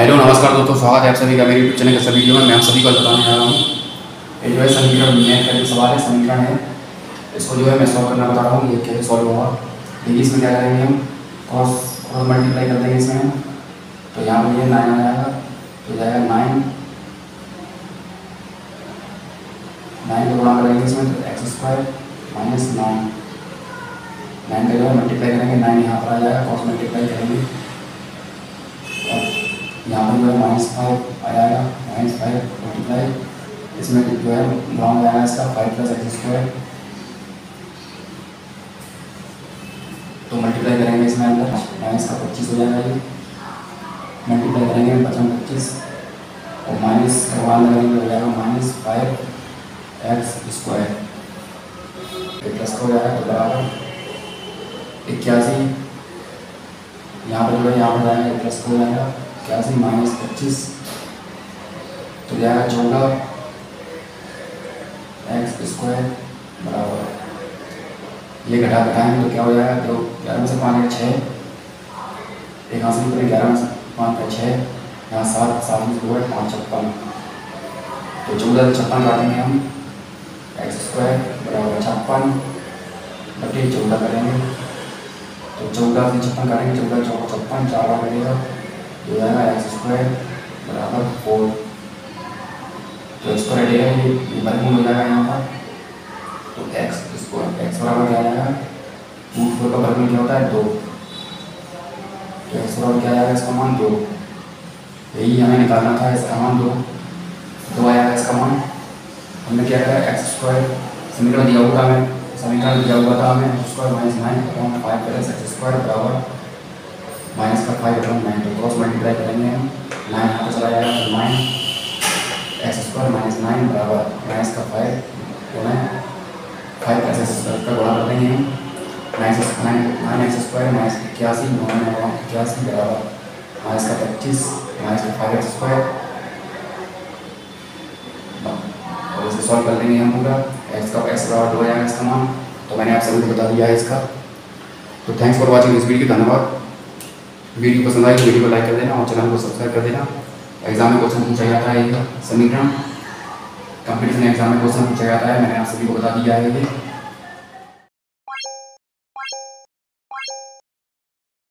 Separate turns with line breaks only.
Hello नमस्कार दोस्तों, स्वागत है आप सभी का मेरे यूट्यूब चैनल के सभी वीडियो में। मैं आप सभी को बताने जा रहा हूँ। ये जो है समीकरण मैथ का जो सवाल है, समीकरण है। इसको जो है मैं सॉल्व करना बता रहा हूँ, ये कैसे सॉल्व होगा। देखिए इसमें क्या करेंगे हम? क्रॉस क्रॉस मल्टीप्लाई कर देंगे इसमें तो यहाँ पर नाइन आ जाएगा। तो जाएगा नाइन नाइन को गुणा करेंगे इसमें तो x square minus nine nine का जो है मल्टीप्लाई करेंगे नाइन यहाँ पर आ जाएगा। क्रॉस मल्टीप्लाई करेंगे। यहाँ पर जो है माइनस फाइव आ जाएगा माइनस फाइव मल्टीप्लाई इसमें जो है ग्राउंड आएगा इसका फाइव प्लस एक्स स्क्वायर तो मल्टीप्लाई करेंगे इसमें अंदर माइनस का पच्चीस हो जाएगा ये. मल्टीप्लाई करेंगे पचपन पच्चीस, और माइनस वन लगाएँगे हो जाएगा minus five x square plus का हो जाएगा तो बराबर इक्यासी. यहाँ पर जो है, यहाँ पर जाएगा प्लस का हो जाएगा. इक्यासी माइनस पच्चीस। तो जाएगा चौदह एक्स स्क्वायर बराबर। ये घटा घटाएँगे तो क्या हो जाएगा? तो ग्यारह से पाँच छः। एक हासिल करें ग्यारह में से पाँच का छः। यहाँ सात सात में से दो है पाँच छप्पन। तो चौदह से छप्पन काटेंगे हम। एक्स स्क्वायर बराबर छप्पन। बटे चौदह करेंगे। तो चौदह से छप्पन काटेंगे चौदह चौदह छप्पन, चार बार करेगा हो जाएगा एक्स स्क्वायर बराबर फोर तो इसको रहेगा ये ये वर्गमूल हो जाएगा यहाँ पर तो एक्स स्क्वायर एक्स बराबर क्या आ जाएगा रूट फोर का वर्गमूल क्या होता है दो तो एक्स बराबर क्या आएगा इसका मान दो यही हमें निकालना था इसका मान दो दो आया इसका मान हमने क्या करा एक्स स्क्वायर समीकरण दिया हुआ हमें समीकरण दिया हुआ था हमें square minus nine upon five plus x square बराबर माइनस का फाइव अपॉन नाइन तो मल्टीप्लाई करेंगे हम नाइन यहाँ पर चला जाएगा तो nine x square minus nine बराबर माइनस का फाइव गुना फाइव एक्स स्क्वायर का गुणा कर देंगे हम nine nine nine x square minus इक्यासी गुना इक्यासी, बराबर माइनस का पच्चीस माइनस का फाइव एक्स स्क्वायर और इसे सॉल्व कर लेंगे हम पूरा। एक्स का एक्स बराबर दो जाएगा इसका मान तो मैंने आप सभी को बता दिया है इसका। तो thanks for watching this video धन्यवाद। वीडियो पसंद आई तो वीडियो को लाइक कर देना और चैनल को सब्सक्राइब कर देना। एग्ज़ाम में क्वेश्चन पूछा जाता है समीकरण। कंपटीशन एग्ज़ाम में क्वेश्चन पूछा जाता है, मैंने आप सभी को बता दिया है ये।